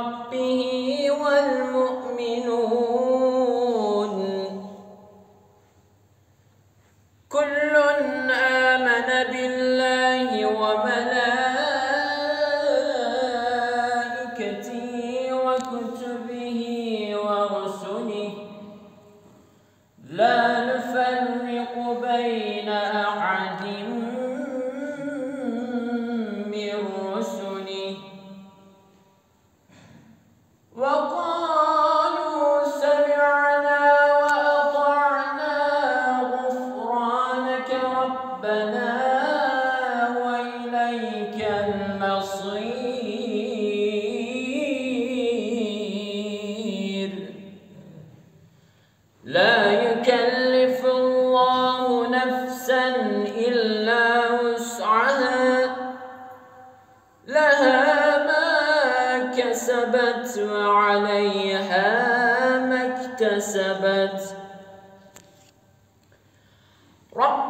ربه والمؤمنون. كل آمن بالله وملائكته وكتبه ورسله. لا نفرق بين كسبت وعليها ما اكتسبت. ربنا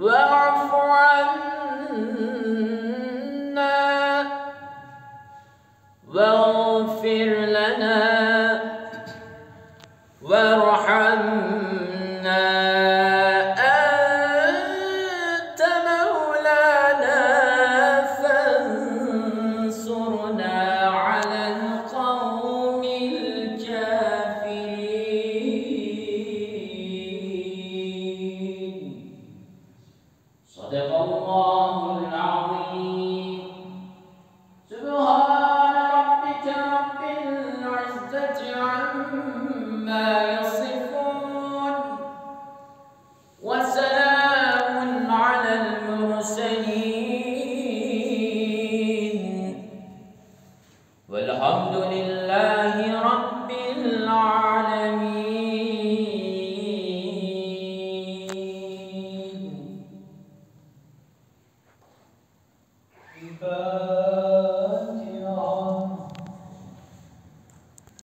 واعف عنا واغفر لنا Happy.